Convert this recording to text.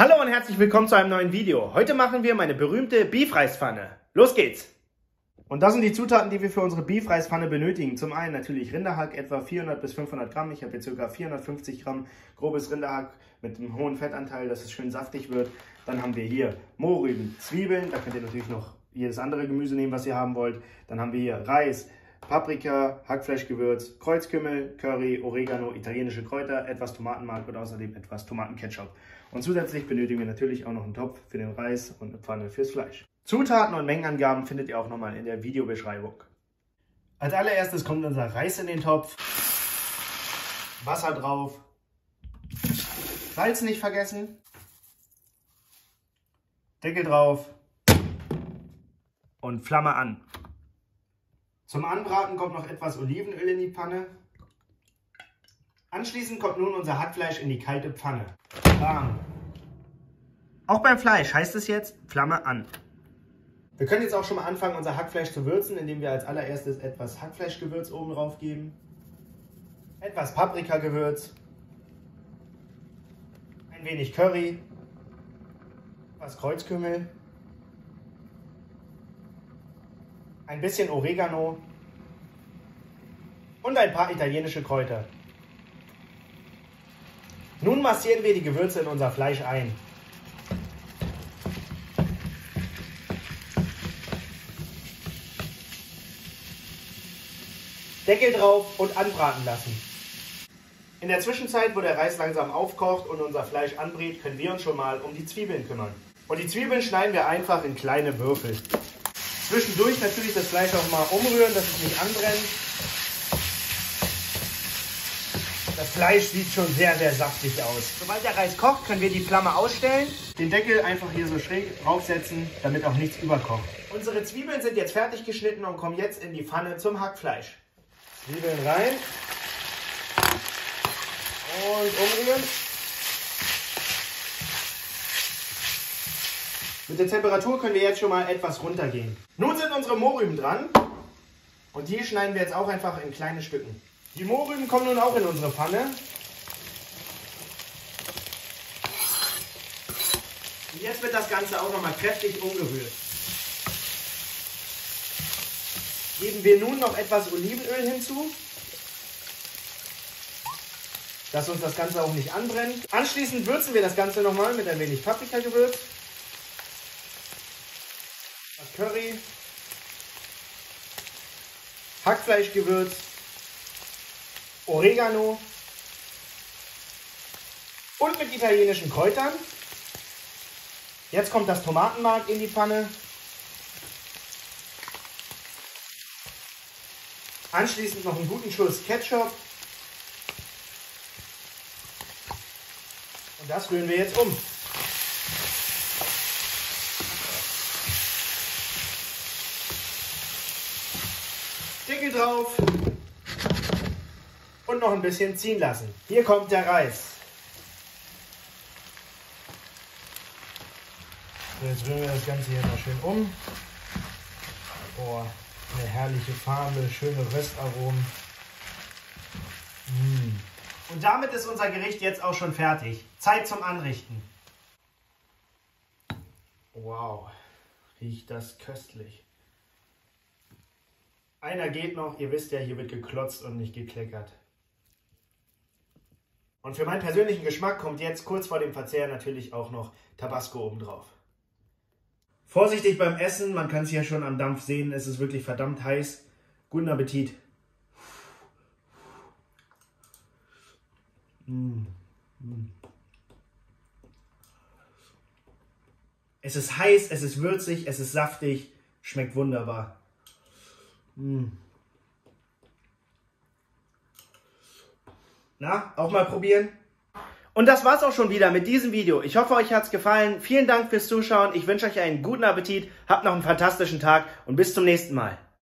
Hallo und herzlich willkommen zu einem neuen Video. Heute machen wir meine berühmte Beef-Reispfanne. Los geht's! Und das sind die Zutaten, die wir für unsere Beef-Reispfanne benötigen. Zum einen natürlich Rinderhack, etwa 400 bis 500 Gramm. Ich habe jetzt ca. 450 Gramm grobes Rinderhack mit einem hohen Fettanteil, dass es schön saftig wird. Dann haben wir hier Mohrrüben, Zwiebeln. Da könnt ihr natürlich noch jedes andere Gemüse nehmen, was ihr haben wollt. Dann haben wir hier Reis, Paprika, Hackfleischgewürz, Kreuzkümmel, Curry, Oregano, italienische Kräuter, etwas Tomatenmark und außerdem etwas Tomatenketchup. Und zusätzlich benötigen wir natürlich auch noch einen Topf für den Reis und eine Pfanne fürs Fleisch. Zutaten und Mengenangaben findet ihr auch nochmal in der Videobeschreibung. Als allererstes kommt unser Reis in den Topf, Wasser drauf, Salz nicht vergessen, Deckel drauf und Flamme an. Zum Anbraten kommt noch etwas Olivenöl in die Pfanne. Anschließend kommt nun unser Hackfleisch in die kalte Pfanne. Bam. Auch beim Fleisch heißt es jetzt Flamme an. Wir können jetzt auch schon mal anfangen, unser Hackfleisch zu würzen, indem wir als allererstes etwas Hackfleischgewürz oben drauf geben, etwas Paprikagewürz, ein wenig Curry, etwas Kreuzkümmel, ein bisschen Oregano und ein paar italienische Kräuter. Nun massieren wir die Gewürze in unser Fleisch ein. Deckel drauf und anbraten lassen. In der Zwischenzeit, wo der Reis langsam aufkocht und unser Fleisch anbrät, können wir uns schon mal um die Zwiebeln kümmern. Und die Zwiebeln schneiden wir einfach in kleine Würfel. Zwischendurch natürlich das Fleisch auch mal umrühren, dass es nicht anbrennt. Das Fleisch sieht schon sehr, sehr saftig aus. Sobald der Reis kocht, können wir die Flamme ausstellen. Den Deckel einfach hier so schräg draufsetzen, damit auch nichts überkocht. Unsere Zwiebeln sind jetzt fertig geschnitten und kommen jetzt in die Pfanne zum Hackfleisch. Zwiebeln rein. Und umrühren. Mit der Temperatur können wir jetzt schon mal etwas runtergehen. Nun sind unsere Mohrrüben dran. Und die schneiden wir jetzt auch einfach in kleine Stücken. Die Mohrrüben kommen nun auch in unsere Pfanne. Und jetzt wird das Ganze auch nochmal kräftig umgerührt. Geben wir nun noch etwas Olivenöl hinzu, dass uns das Ganze auch nicht anbrennt. Anschließend würzen wir das Ganze nochmal mit ein wenig Paprikagewürz, das Curry, Hackfleischgewürz, Oregano und mit italienischen Kräutern. Jetzt kommt das Tomatenmark in die Pfanne. Anschließend noch einen guten Schuss Ketchup. Und das rühren wir jetzt um. Deckel drauf und noch ein bisschen ziehen lassen. Hier kommt der Reis. So, jetzt rühren wir das Ganze hier mal schön um. Boah, eine herrliche Farbe, schöne Röstaromen. Mmh. Und damit ist unser Gericht jetzt auch schon fertig. Zeit zum Anrichten. Wow, riecht das köstlich. Einer geht noch, ihr wisst ja, hier wird geklotzt und nicht gekleckert. Und für meinen persönlichen Geschmack kommt jetzt kurz vor dem Verzehr natürlich auch noch Tabasco obendrauf. Vorsichtig beim Essen, man kann es ja schon am Dampf sehen, es ist wirklich verdammt heiß. Guten Appetit. Mm. Mm. Es ist heiß, es ist würzig, es ist saftig, schmeckt wunderbar. Na, auch mal probieren? Und das war's auch schon wieder mit diesem Video. Ich hoffe, euch hat's gefallen. Vielen Dank fürs Zuschauen. Ich wünsche euch einen guten Appetit. Habt noch einen fantastischen Tag und bis zum nächsten Mal.